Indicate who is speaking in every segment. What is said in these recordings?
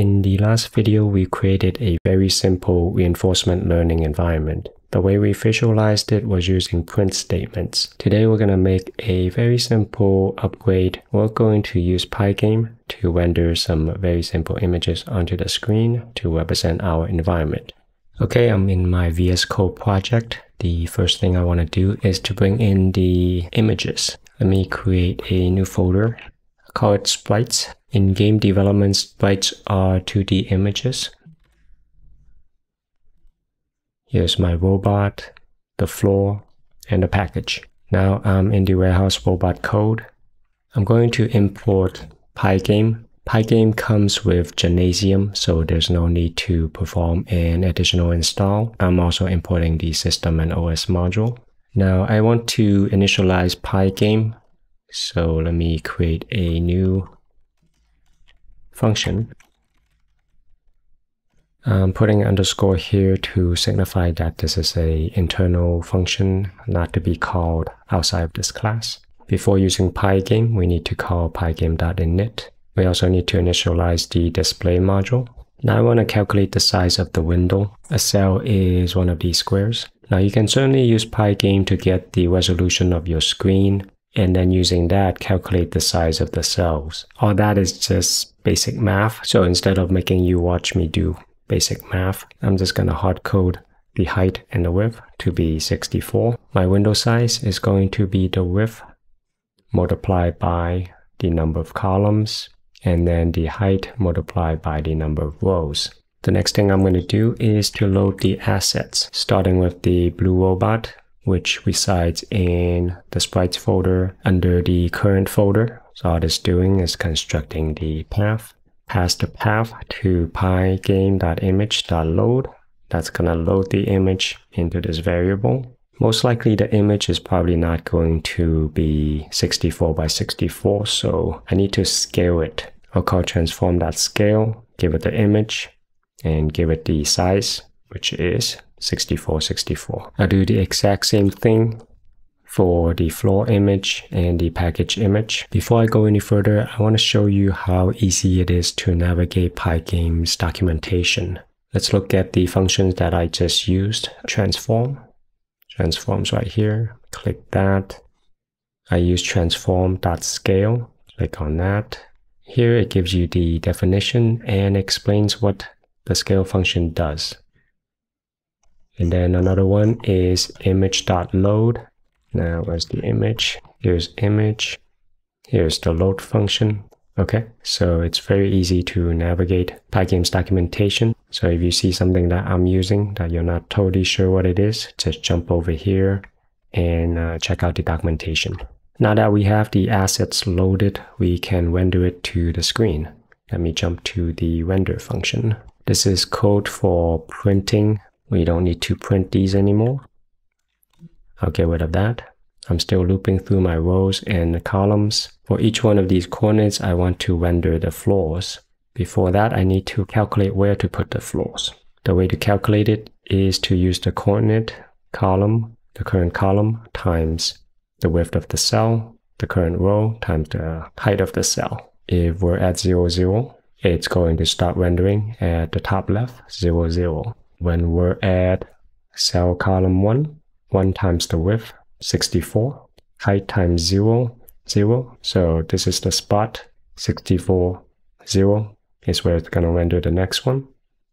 Speaker 1: In the last video, we created a very simple reinforcement learning environment. The way we visualized it was using print statements. Today, we're going to make a very simple upgrade. We're going to use Pygame to render some very simple images onto the screen to represent our environment. Okay, I'm in my VS Code project. The first thing I want to do is to bring in the images. Let me create a new folder call it sprites. In game development, sprites are 2D images. Here's my robot, the floor, and the package. Now I'm in the warehouse robot code. I'm going to import Pygame. Pygame comes with Gymnasium, so there's no need to perform an additional install. I'm also importing the system and OS module. Now I want to initialize Pygame so let me create a new function. I'm putting underscore here to signify that this is a internal function, not to be called outside of this class. Before using pygame, we need to call pygame.init. We also need to initialize the display module. Now I want to calculate the size of the window. A cell is one of these squares. Now you can certainly use pygame to get the resolution of your screen and then using that calculate the size of the cells. All that is just basic math. So instead of making you watch me do basic math, I'm just gonna hard code the height and the width to be 64. My window size is going to be the width multiplied by the number of columns and then the height multiplied by the number of rows. The next thing I'm going to do is to load the assets, starting with the blue robot which resides in the sprites folder under the current folder. So all it's doing is constructing the path. Pass the path to pygame.image.load. That's going to load the image into this variable. Most likely the image is probably not going to be 64 by 64, so I need to scale it. I'll call transform.scale, give it the image, and give it the size, which is 64, 64. I'll do the exact same thing for the floor image and the package image. Before I go any further, I want to show you how easy it is to navigate Pygame's documentation. Let's look at the functions that I just used. Transform. Transforms right here. Click that. I use transform.scale. Click on that. Here it gives you the definition and explains what the scale function does. And then another one is image.load. Now, where's the image? Here's image. Here's the load function. Okay, so it's very easy to navigate Pygame's documentation. So if you see something that I'm using that you're not totally sure what it is, just jump over here and uh, check out the documentation. Now that we have the assets loaded, we can render it to the screen. Let me jump to the render function. This is code for printing we don't need to print these anymore. I'll get rid of that. I'm still looping through my rows and columns. For each one of these coordinates, I want to render the floors. Before that, I need to calculate where to put the floors. The way to calculate it is to use the coordinate column, the current column, times the width of the cell, the current row, times the height of the cell. If we're at 0, 0, it's going to start rendering at the top left, 0, 0 when we're at cell column 1, 1 times the width, 64, height times 0, 0. So this is the spot, 64, 0 is where it's going to render the next one.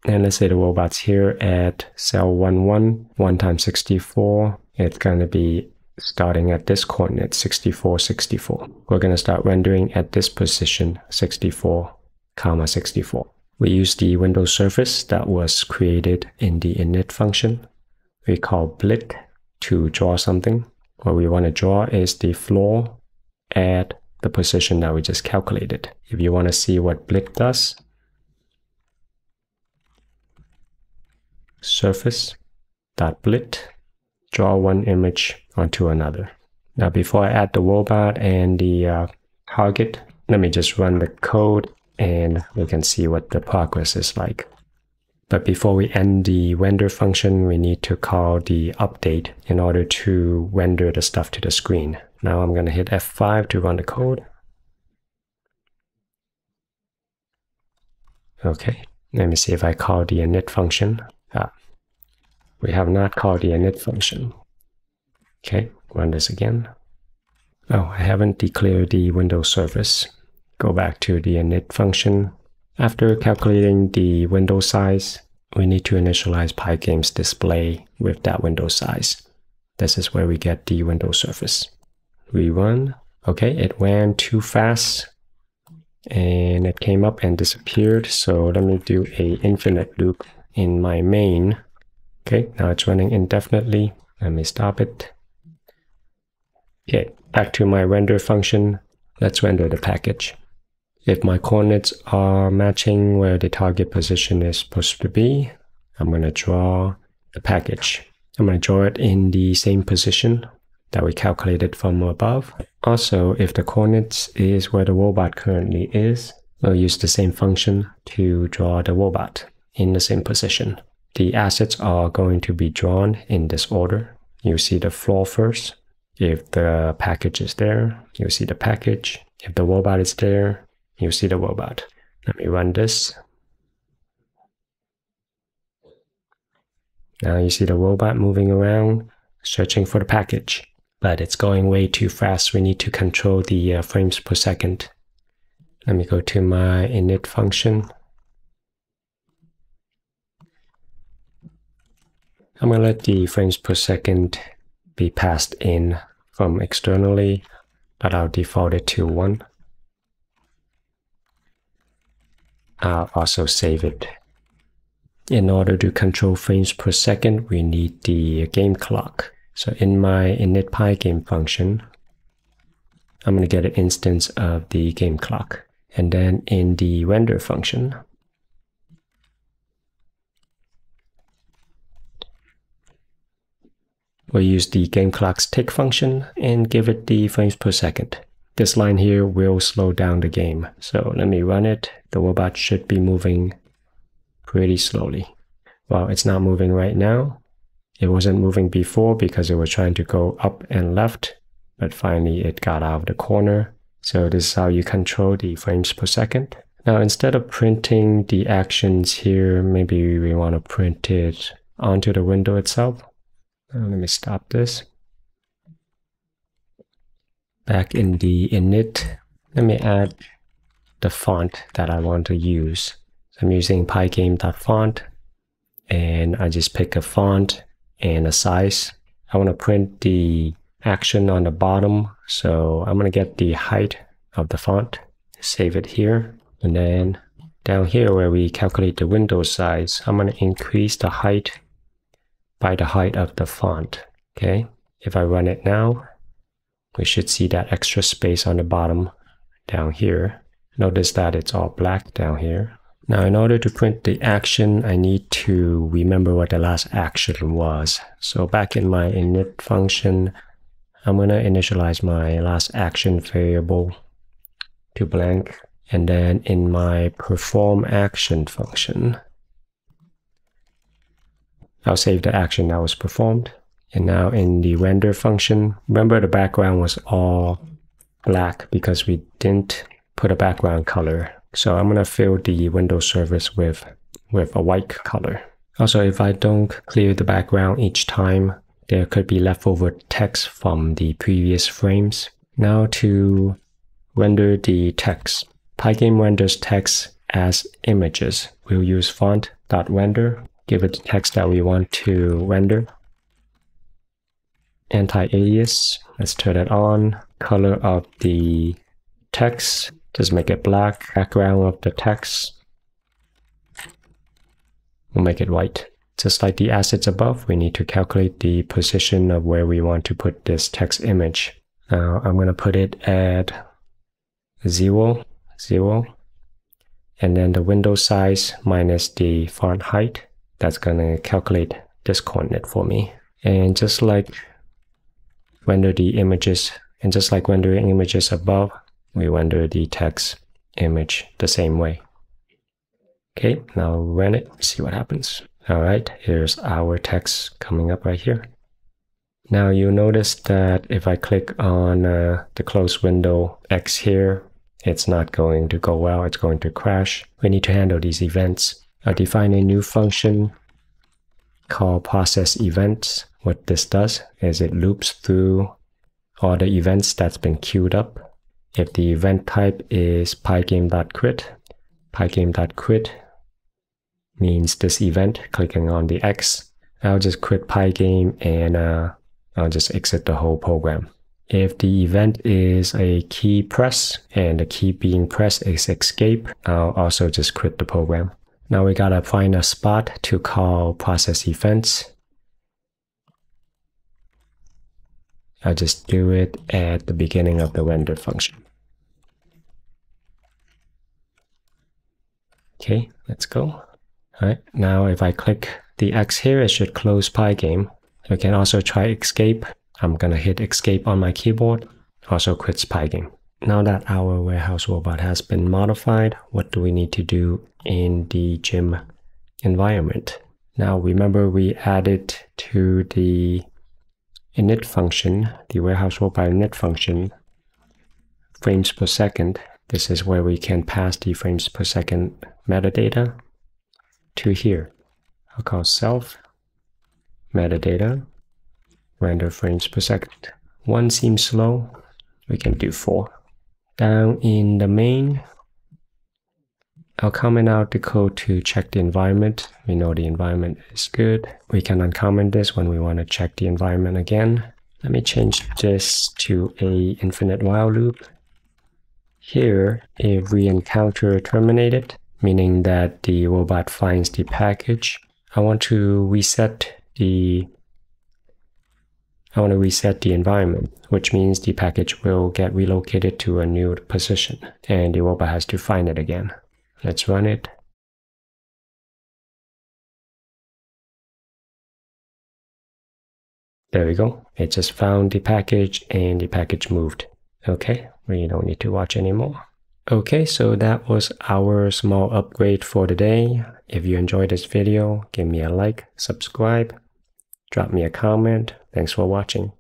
Speaker 1: And let's say the robot's here at cell 1, 1, 1 times 64, it's going to be starting at this coordinate, 64, 64. We're going to start rendering at this position, 64, comma 64. We use the window surface that was created in the init function. We call blit to draw something. What we want to draw is the floor at the position that we just calculated. If you want to see what blit does, surface.blit, draw one image onto another. Now before I add the robot and the uh, target, let me just run the code and we can see what the progress is like. But before we end the render function, we need to call the update in order to render the stuff to the screen. Now I'm going to hit F5 to run the code. Okay, let me see if I call the init function. Ah, we have not called the init function. Okay, run this again. Oh, I haven't declared the window surface. Go back to the init function. After calculating the window size, we need to initialize Pygame's display with that window size. This is where we get the window surface. Rerun. Okay, it ran too fast and it came up and disappeared. So let me do a infinite loop in my main. Okay, now it's running indefinitely. Let me stop it. Okay, back to my render function. Let's render the package. If my coordinates are matching where the target position is supposed to be, I'm going to draw the package. I'm going to draw it in the same position that we calculated from above. Also, if the coordinates is where the robot currently is, we'll use the same function to draw the robot in the same position. The assets are going to be drawn in this order. You see the floor first. If the package is there, you see the package. If the robot is there, you see the robot. Let me run this. Now you see the robot moving around, searching for the package but it's going way too fast. We need to control the uh, frames per second. Let me go to my init function. I'm going to let the frames per second be passed in from externally, but I'll default it to 1. I'll also save it. In order to control frames per second, we need the game clock. So in my init pygame function, I'm going to get an instance of the game clock. And then in the render function, we'll use the game clock's tick function and give it the frames per second. This line here will slow down the game. So let me run it. The robot should be moving pretty slowly. Well, it's not moving right now. It wasn't moving before because it was trying to go up and left, but finally it got out of the corner. So this is how you control the frames per second. Now instead of printing the actions here, maybe we want to print it onto the window itself. Let me stop this. Back in the init, let me add the font that I want to use. So I'm using pygame.font and I just pick a font and a size. I want to print the action on the bottom. So I'm going to get the height of the font, save it here. And then down here where we calculate the window size, I'm going to increase the height by the height of the font. Okay. If I run it now, we should see that extra space on the bottom down here. Notice that it's all black down here. Now, in order to print the action, I need to remember what the last action was. So back in my init function, I'm going to initialize my last action variable to blank. And then in my perform action function, I'll save the action that was performed. And now in the render function, remember the background was all black because we didn't put a background color so I'm going to fill the window surface with, with a white color. Also, if I don't clear the background each time, there could be leftover text from the previous frames. Now to render the text. Pygame renders text as images. We'll use font.render, give it the text that we want to render. Anti-alias, let's turn it on. Color of the text, just make it black. Background of the text. We'll make it white. Just like the assets above, we need to calculate the position of where we want to put this text image. Now I'm going to put it at 0, 0. And then the window size minus the font height. That's going to calculate this coordinate for me. And just like render the images, and just like rendering images above, we render the text image the same way. Okay, now run it, see what happens. All right, here's our text coming up right here. Now you'll notice that if I click on uh, the close window X here, it's not going to go well, it's going to crash. We need to handle these events. I'll define a new function called process events. What this does is it loops through all the events that's been queued up. If the event type is pygame.quit, pygame.quit means this event, clicking on the X. I'll just quit pygame and uh, I'll just exit the whole program. If the event is a key press and the key being pressed is escape, I'll also just quit the program. Now we gotta find a spot to call process events. I'll just do it at the beginning of the render function. Okay, let's go. All right, now if I click the X here, it should close Pygame. You can also try escape. I'm gonna hit escape on my keyboard, also quits Pygame. Now that our warehouse robot has been modified, what do we need to do in the gym environment? Now remember we added to the init function, the warehouse robot init function, frames per second. This is where we can pass the frames per second metadata to here. I'll call self metadata render frames per second. One seems slow, we can do four. Down in the main, I'll comment out the code to check the environment. We know the environment is good. We can uncomment this when we want to check the environment again. Let me change this to a infinite while loop. Here, if we encounter terminated, meaning that the robot finds the package, I want to reset the I want to reset the environment, which means the package will get relocated to a new position and the robot has to find it again. Let's run it. There we go. It just found the package and the package moved. Okay, we don't need to watch anymore. Okay, so that was our small upgrade for today. If you enjoyed this video, give me a like, subscribe, drop me a comment. Thanks for watching.